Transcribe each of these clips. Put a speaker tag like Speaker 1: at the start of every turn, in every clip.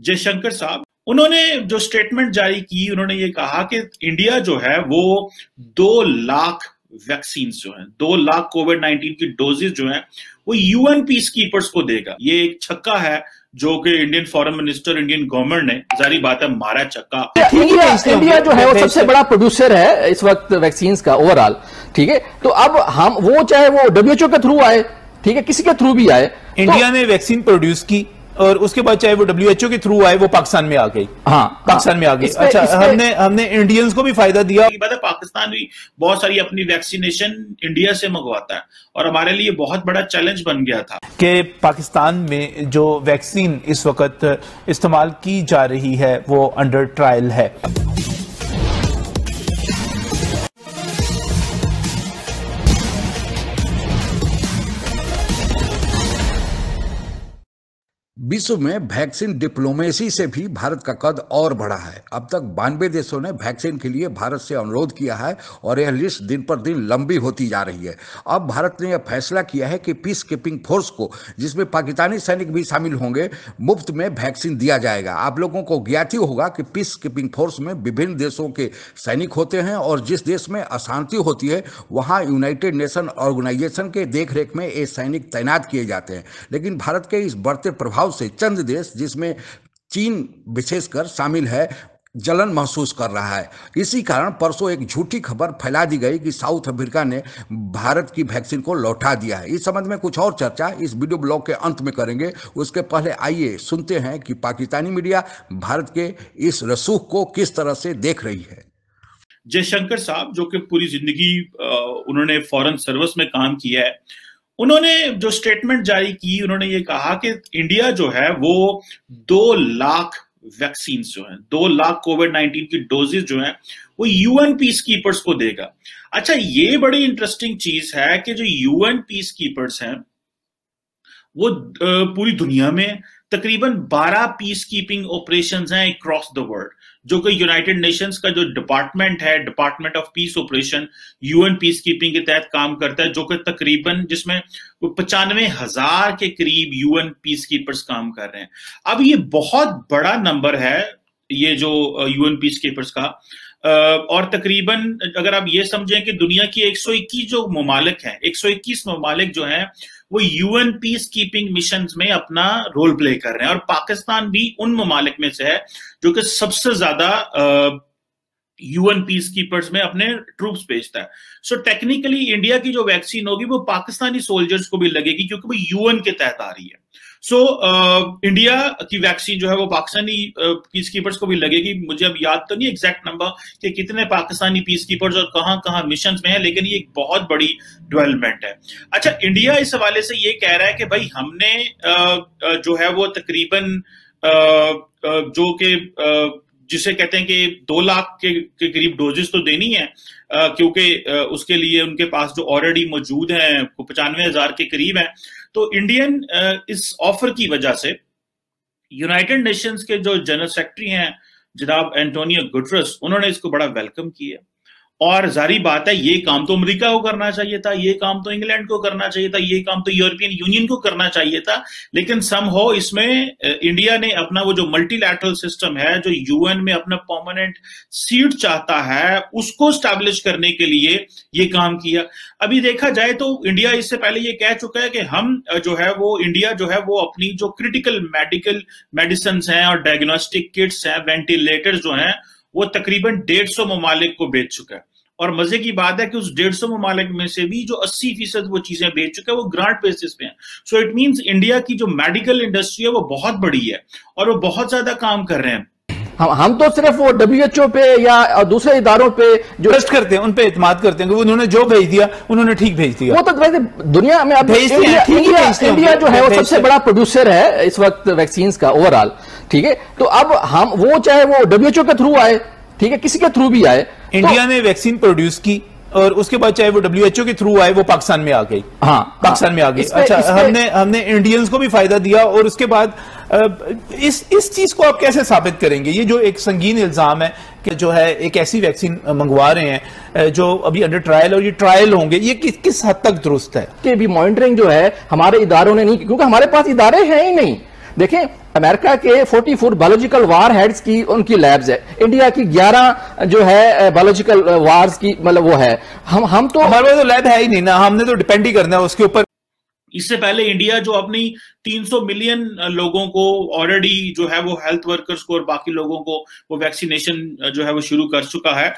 Speaker 1: जयशंकर साहब उन्होंने जो स्टेटमेंट जारी की उन्होंने ये कहा कि इंडिया जो है वो दो लाख वैक्सीन जो है दो लाख कोविड 19 की डोजेज जो है वो यूएन पीस कीपर्स को देगा। ये एक छक्का है जो कि Indian foreign minister Indian government ने जारी बात है मारा चक्का
Speaker 2: इंडिया इंडिया जो है वो सबसे बड़ा प्रोड्यूसर है इस वक्त वैक्सीन का ओवरऑल ठीक है? तो अब हम वो चाहे वो डब्ल्यूएचओ के थ्रू आए ठीक है? किसी के थ्रू भी आए
Speaker 3: इंडिया तो, ने वैक्सीन प्रोड्यूस की और उसके बाद चाहे वो डब्ल्यू के थ्रू आए वो पाकिस्तान में आ गई। हाँ। पाकिस्तान हाँ, में आ गई। अच्छा इसपे, हमने हमने इंडियंस को भी फ़ायदा दिया।
Speaker 1: बात है पाकिस्तान भी बहुत सारी अपनी वैक्सीनेशन इंडिया से मंगवाता है और हमारे लिए बहुत बड़ा चैलेंज बन गया था।
Speaker 3: कि पाकिस्तान में जो वैक्सीन इस वक्त इस्तेमाल की जा रही है वो अंडर ट्रायल है।
Speaker 4: विश्व में वैक्सीन डिप्लोमेसी से भी भारत का कद और बढ़ा है। अब तक बानवे देशों ने वैक्सीन के लिए भारत से अनुरोध किया है और यह लिस्ट दिन पर दिन लंबी होती जा रही है। अब भारत ने यह फैसला किया है कि पीस कीपिंग फोर्स को, जिसमें पाकिस्तानी सैनिक भी शामिल होंगे, मुफ़्त में वैक्सीन दिया जाएगा। आप लोगों को ज्ञात ही होगा कि पीस कीपिंग फोर्स में विभिन्न देशों के सैनिक होते हैं और जिस देश में अशांति होती है, वहाँ यूनाइटेड नेशन ऑर्गेनाइजेशन के देखरेख में ये सैनिक तैनात किए जाते हैं। लेकिन भारत के इस बढ़ते प्रभाव से चंद देश, जिसमें चीन विशेषकर शामिल है, जलन महसूस कर रहा है। इसी कारण परसों एक झूठी खबर फैला दी गई कि साउथ अफ्रीका ने भारत की वैक्सीन को लौटा दिया है। इस संबंध में कुछ और चर्चा इस वीडियो ब्लॉग के अंत में करेंगे। उसके पहले आइए सुनते हैं कि पाकिस्तानी मीडिया भारत के इस रसूख को किस तरह से देख रही है।
Speaker 1: जयशंकर साहब, जो कि पूरी ज़िंदगी उन्होंने फॉरेन सर्विस में काम किया है उन्होंने जो स्टेटमेंट जारी की, उन्होंने ये कहा कि इंडिया जो है, वो दो लाख वैक्सीन जो है, दो लाख कोविड नाइन्टीन की डोजेज जो है, वो यूएन पीस कीपर्स को देगा। अच्छा ये बड़ी इंटरेस्टिंग चीज़ है कि जो यूएन पीस कीपर्स हैं, वो पूरी दुनिया में तकरीबन 12 पीस कीपिंग ऑपरेशन हैं अक्रॉस द वर्ल्ड जो कि यूनाइटेड नेशंस का जो डिपार्टमेंट है department of peace operation UN peacekeeping के तहत काम करता है, जो कि तकरीबन जिसमें पचानवे हज़ार के करीब यूएन पीस कीपर्स काम कर रहे हैं। अब ये बहुत बड़ा नंबर है, ये जो यूएन पीस कीपर्स का। और तकरीबन अगर आप ये समझें कि दुनिया की 121 जो ममालिक हैं 121 ममालिक जो हैं वो यूएन पीस कीपिंग मिशन में अपना रोल प्ले कर रहे हैं। और पाकिस्तान भी उन ममालिक में से है जो कि सबसे ज़्यादा यूएन पीस कीपर्स में अपने ट्रूप्स भेजता है। सो टेक्निकली इंडिया की जो वैक्सीन होगी वो पाकिस्तानी सोल्जर्स को भी लगेगी क्योंकि वो यूएन के तहत आ रही है। सो so, इंडिया uh, की वैक्सीन जो है वो पाकिस्तानी पीस uh, कीपर्स को भी लगेगी। मुझे अब याद तो नहीं एग्जैक्ट नंबर कि कितने पाकिस्तानी पीस कीपर्स और कहाँ कहाँ मिशन में है लेकिन ये एक बहुत बड़ी डेवलपमेंट है। अच्छा इंडिया इस हवाले से ये कह रहा है कि भाई हमने uh, जो है वो तकरीबन जो कि जिसे कहते हैं कि दो लाख के, के करीब डोजेस तो देनी है क्योंकि उसके लिए उनके पास जो ऑलरेडी मौजूद हैं पचानवे हज़ार के करीब हैं। तो इंडियन इस ऑफ़र की वजह से यूनाइटेड नेशंस के जो जनरल सेक्रेटरी हैं जनाब एंटोनियो गुटरस उन्होंने इसको बड़ा वेलकम किया। और जारी बात है, ये काम तो अमेरिका को करना चाहिए था, ये काम तो इंग्लैंड को करना चाहिए था, ये काम तो यूरोपियन यूनियन को करना चाहिए था, लेकिन सम हो इसमें इंडिया ने अपना वो जो मल्टीलैटरल सिस्टम है, जो यूएन में अपना परमानेंट सीट चाहता है, उसको स्टैब्लिश करने के लिए ये काम किया। अभी देखा जाए तो इंडिया इससे पहले ये कह चुका है कि हम जो है वो, इंडिया जो है वो अपनी जो क्रिटिकल मेडिकल मेडिसिन हैं और डायग्नोस्टिक किट्स हैं वेंटिलेटर्स जो हैं वो तकरीबन डेढ़ सौ ममालिक को बेच चुका है। और मज़े की बात है कि उस डेढ़ सौ ममालिक में से भी जो अस्सी फ़ीसद वो चीज़ें बेच चुका है, वो ग्रांट बेसिस पे हैं। सो इट मींस इंडिया की जो मेडिकल इंडस्ट्री है, वो बहुत बड़ी है और वो बहुत ज़्यादा काम कर रहे हैं।
Speaker 2: हम हम तो सिर्फ़ वो डब्ल्यू पे या दूसरे इदारों पे
Speaker 3: जो ट्रस्ट करते हैं उन पे इतमाद करते हैं उन्होंने जो भेज दिया उन्होंने ठीक भेज दिया।
Speaker 2: वो तो वैसे दुनिया में भेज इंडिया, इंडिया, इंडिया जो है वो सबसे बड़ा प्रोड्यूसर है इस वक्त वैक्सीन का ओवरऑल ठीक है? तो अब हम वो चाहे वो डब्ल्यूएचओ के थ्रू आए ठीक है? किसी के थ्रू भी आए
Speaker 3: इंडिया तो, ने वैक्सीन प्रोड्यूस की और उसके बाद चाहे वो डब्ल्यूएचओ के थ्रू आए वो पाकिस्तान में आ गई। हाँ पाकिस्तान में आ गई। अच्छा हमने हमने इंडियंस को भी फ़ायदा दिया और उसके बाद इस इस चीज़ को आप कैसे साबित करेंगे? ये जो एक संगीन इल्ज़ाम है कि जो है एक ऐसी वैक्सीन मंगवा रहे हैं जो अभी अंडर ट्रायल और ये ट्रायल होंगे ये किस किस हद तक दुरुस्त है?
Speaker 2: कि भी मॉनिटरिंग जो है हमारे इदारों ने नहीं क्योंकि हमारे पास इदारे हैं ही नहीं। देखें अमेरिका के 44 बायोलॉजिकल वार हेड्स की उनकी लैब्स है। इंडिया की 11 जो है बायोलॉजिकल वार्स की मतलब वो है। हम हम तो
Speaker 3: हमारे तो लैब है ही नहीं ना हमने तो डिपेंड ही करना है उसके ऊपर।
Speaker 1: इससे पहले इंडिया जो अपनी 300 मिलियन लोगों को ऑलरेडी जो है वो हेल्थ वर्कर्स को और बाकी लोगों को वो वैक्सीनेशन जो है वो शुरू कर चुका है।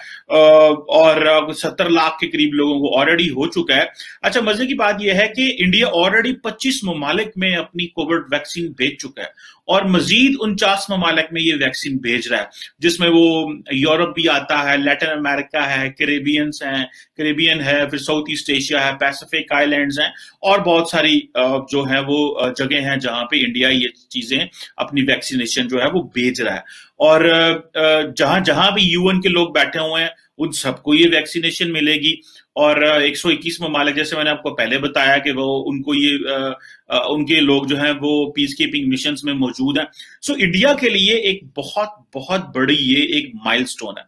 Speaker 1: और 70 लाख के करीब लोगों को ऑलरेडी हो चुका है। अच्छा मज़े की बात यह है कि इंडिया ऑलरेडी 25 ममालिक में अपनी कोविड वैक्सीन भेज चुका है और मजीद उनचास ममालिक में ये वैक्सीन भेज रहा है, जिसमें वो यूरोप भी आता है लैटिन अमेरिका है करेबियंस हैं करेबियन है, फिर साउथ ईस्ट एशिया है पैसिफिक आइलैंड्स हैं और बहुत सारी जो है वो जगह हैं जहाँ पे इंडिया ये चीज़ें अपनी वैक्सीनेशन जो है वो भेज रहा है। और जहाँ जहाँ भी यूएन के लोग बैठे हुए हैं, उन सबको ये वैक्सीनेशन मिलेगी। और 121 ममालिक, जैसे मैंने आपको पहले बताया कि वो, उनको ये उनके लोग जो हैं वो पीस कीपिंग मिशन में मौजूद हैं। सो इंडिया के लिए एक बहुत बहुत बड़ी ये एक माइलस्टोन है।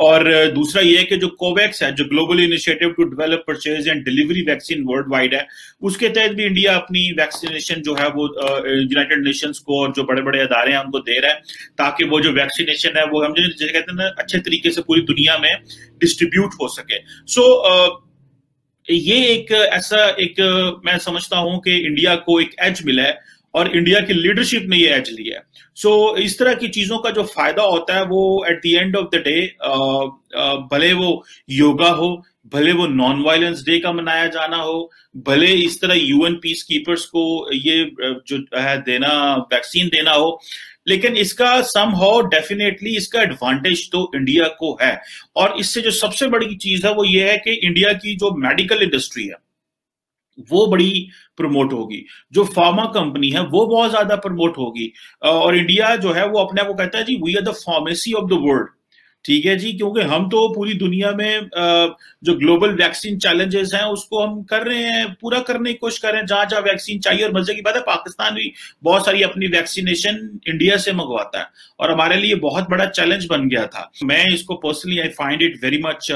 Speaker 1: और दूसरा ये है कि जो कोवैक्स है जो global initiative to develop purchase and delivery vaccine worldwide है उसके तहत भी इंडिया अपनी वैक्सीनेशन जो है वो यूनाइटेड नेशंस को और जो बड़े बड़े अदारे हैं उनको दे रहा है ताकि वो जो वैक्सीनेशन है वो हम जो जैसे कहते हैं ना अच्छे तरीके से पूरी दुनिया में डिस्ट्रीब्यूट हो सके। सो so, ये एक ऐसा एक मैं समझता हूँ कि इंडिया को एक एज मिला है और इंडिया की लीडरशिप ने ये एज लिया है। सो so, इस तरह की चीज़ों का जो फ़ायदा होता है वो at the end of the day भले वो योगा हो भले वो नॉन वायलेंस डे का मनाया जाना हो भले इस तरह यूएन पीस कीपर्स को ये जो है देना वैक्सीन देना हो लेकिन इसका सम हो डेफिनेटली इसका एडवांटेज तो इंडिया को है। और इससे जो सबसे बड़ी चीज़ है वो ये है कि इंडिया की जो मेडिकल इंडस्ट्री है वो बड़ी प्रमोट होगी। जो फार्मा कंपनी है, वो बहुत ज़्यादा प्रमोट होगी। और इंडिया जो है, वो अपने आप को कहता है, जी we are the pharmacy of the world ठीक है जी? क्योंकि हम तो पूरी दुनिया में जो ग्लोबल वैक्सीन चैलेंजेस हैं, उसको हम कर रहे हैं, पूरा करने की कोशिश कर रहे हैं। जहाँ जहाँ वैक्सीन चाहिए, और मज़े की बात है, पाकिस्तान भी बहुत सारी अपनी वैक्सीनेशन इंडिया से मंगवाता है। और हमारे लिए बहुत बड़ा चैलेंज बन गया था। मैं इसको personally I find it very much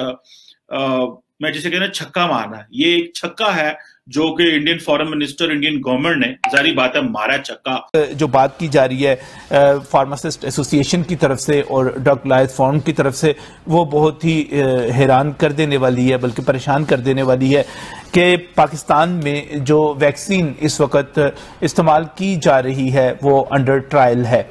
Speaker 1: मैं जिसे कहना, छक्का मारना ये एक छक्का है जो कि Indian foreign minister Indian government ने जारी बात है मारा चक्का।
Speaker 3: जो बात की जा रही है फार्मासिस्ट एसोसिएशन की तरफ़ से और डॉक्टर लायद फॉर्म की तरफ़ से, वो बहुत ही हैरान कर देने वाली है, बल्कि परेशान कर देने वाली है कि पाकिस्तान में जो वैक्सीन इस वक्त इस्तेमाल की जा रही है, वो अंडर ट्रायल है।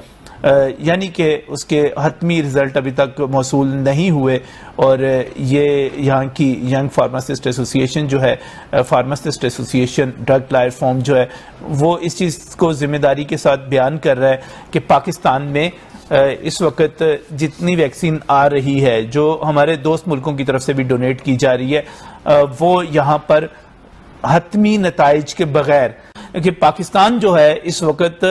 Speaker 3: यानी कि उसके हतमी रिज़ल्ट अभी तक मौसू नहीं हुए और ये यहाँ की यंग फार्मासिस्ट एसोसिएशन जो है pharmacist association drug lawyer form जो है, वो इस चीज़ को ज़िम्मेदारी के साथ बयान कर रहा है कि पाकिस्तान में इस वक्त जितनी वैक्सीन आ रही है, जो हमारे दोस्त मुल्कों की तरफ़ से भी डोनेट की जा रही है वो यहाँ पर हतमी नतज के बगैर कि पाकिस्तान जो है इस वक्त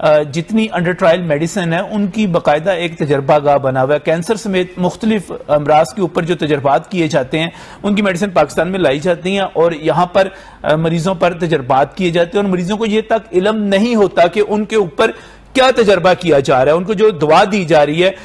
Speaker 3: जितनी अंडर ट्रायल मेडिसिन है, उनकी बाकायदा एक तजर्बा गाह बना हुआ है। कैंसर समेत मुख्तलिफ़ अमराज के ऊपर जो तजर्बात किए जाते हैं, उनकी मेडिसिन पाकिस्तान में लाई जाती हैं और यहाँ पर मरीजों पर तजर्बात किए जाते हैं और मरीजों को ये तक इलम नहीं होता कि उनके ऊपर क्या तजर्बा किया जा रहा है? उनको जो दवा दी जा रही है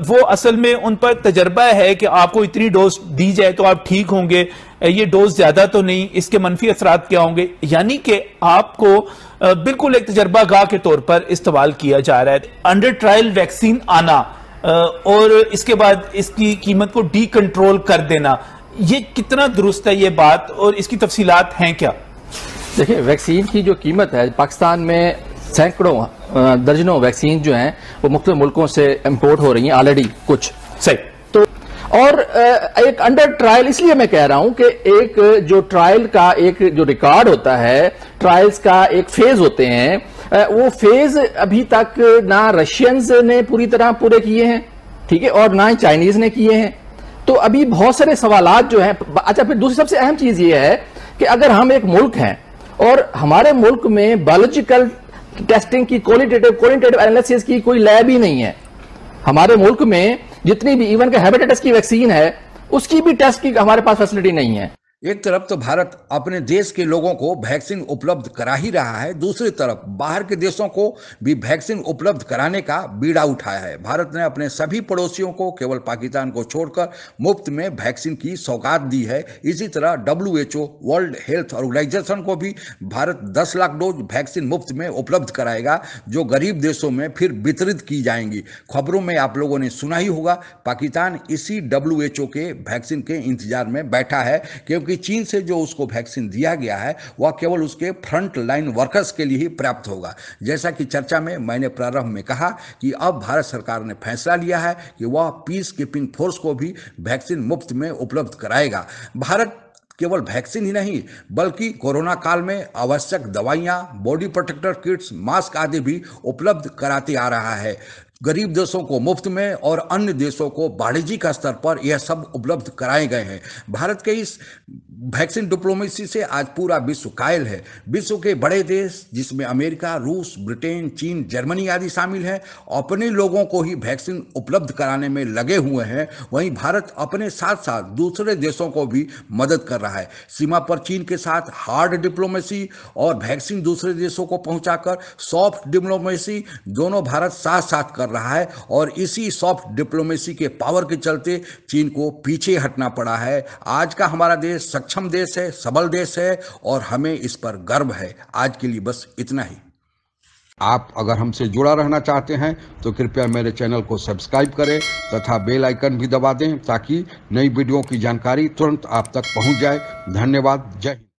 Speaker 3: वो असल में उन पर तजर्बा है कि आपको इतनी डोज दी जाए तो आप ठीक होंगे। ये डोज ज़्यादा तो नहीं, इसके मनफी असरात क्या होंगे? यानी कि आपको बिल्कुल एक तजर्बा गाह के तौर पर इस्तेमाल किया जा रहा है। अंडर ट्रायल वैक्सीन आना और इसके बाद इसकी कीमत को डी कंट्रोल कर देना, ये कितना दुरुस्त है ये बात? और इसकी तफसीलात हैं क्या?
Speaker 2: देखिए, वैक्सीन की जो कीमत है, पाकिस्तान में सैकड़ों दर्जनों वैक्सीन जो हैं, वो मुख्त मुल्कों से इम्पोर्ट हो रही हैं ऑलरेडी कुछ
Speaker 3: सही।
Speaker 2: तो और एक अंडर ट्रायल इसलिए मैं कह रहा हूँ कि एक जो ट्रायल का एक जो रिकॉर्ड होता है ट्रायल्स का एक फ़ेज़ होते हैं वो फ़ेज़ अभी तक ना रशियंस ने पूरी तरह पूरे किए हैं, ठीक है, और ना ही चाइनीज़ ने किए हैं। तो अभी बहुत सारे सवाल जो हैं अच्छा फिर दूसरी सबसे अहम चीज़ ये है कि अगर हम एक मुल्क हैं, और हमारे मुल्क में बायोलॉजिकल टेस्टिंग की क्वालिटेटिव क्वालिटेटिव एनालिसिस की कोई लैब ही नहीं है। हमारे मुल्क में जितनी भी इवन के हेपेटाइटिस की वैक्सीन है, उसकी भी टेस्ट की हमारे पास फैसिलिटी नहीं है।
Speaker 4: एक तरफ़ तो भारत अपने देश के लोगों को वैक्सीन उपलब्ध करा ही रहा है, दूसरी तरफ़ बाहर के देशों को भी वैक्सीन उपलब्ध कराने का बीड़ा उठाया है। भारत ने अपने सभी पड़ोसियों को, केवल पाकिस्तान को छोड़कर, मुफ़्त में वैक्सीन की सौगात दी है। इसी तरह डब्ल्यू वर्ल्ड हेल्थ ऑर्गेनाइजेशन को भी भारत दस लाख डोज वैक्सीन मुफ़्त में उपलब्ध कराएगा, जो गरीब देशों में फिर वितरित की जाएँगी। खबरों में आप लोगों ने सुना ही होगा, पाकिस्तान इसी डब्ल्यू के वैक्सीन के इंतज़ार में बैठा है, क्योंकि क्योंकि चीन से जो उसको वैक्सीन दिया गया है, वह केवल उसके फ्रंट लाइन वर्कर्स के लिए ही प्राप्त होगा। जैसा कि चर्चा में मैंने प्रारंभ में कहा कि अब भारत सरकार ने फैसला लिया है कि वह पीस कीपिंग फोर्स को भी वैक्सीन मुफ़्त में उपलब्ध कराएगा। भारत केवल वैक्सीन ही नहीं, बल्कि कोरोना काल में आवश्यक दवाइयाँ, बॉडी प्रोटेक्टर किट्स, मास्क आदि भी उपलब्ध कराते आ रहा है। गरीब देशों को मुफ़्त में और अन्य देशों को वाणिज्यिक स्तर पर यह सब उपलब्ध कराए गए हैं। भारत के इस वैक्सीन डिप्लोमेसी से आज पूरा विश्व कायल है। विश्व के बड़े देश, जिसमें अमेरिका, रूस, ब्रिटेन, चीन, जर्मनी आदि शामिल हैं, अपने लोगों को ही वैक्सीन उपलब्ध कराने में लगे हुए हैं। वहीं भारत अपने साथ साथ दूसरे देशों को भी मदद कर रहा है। सीमा पर चीन के साथ हार्ड डिप्लोमेसी और वैक्सीन दूसरे देशों को पहुंचाकर सॉफ्ट डिप्लोमेसी, दोनों भारत साथ साथ कर रहा है और इसी सॉफ्ट डिप्लोमेसी के पावर के चलते चीन को पीछे हटना पड़ा है। आज का हमारा देश सक्षम देश है, सबल देश है और हमें इस पर गर्व है। आज के लिए बस इतना ही। आप अगर हमसे जुड़ा रहना चाहते हैं तो कृपया मेरे चैनल को सब्सक्राइब करें तथा बेल आइकन भी दबा दें ताकि नई वीडियो की जानकारी तुरंत आप तक पहुँच जाए। धन्यवाद। जय हिंद।